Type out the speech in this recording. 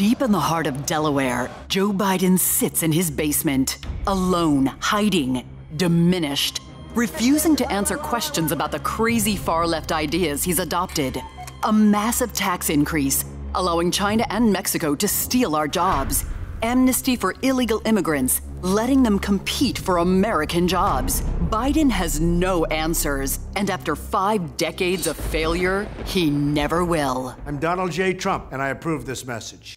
Deep in the heart of Delaware, Joe Biden sits in his basement, alone, hiding, diminished, refusing to answer questions about the crazy far left ideas he's adopted. A massive tax increase, allowing China and Mexico to steal our jobs. Amnesty for illegal immigrants, letting them compete for American jobs. Biden has no answers, and after five decades of failure, he never will. I'm Donald J. Trump, and I approve this message.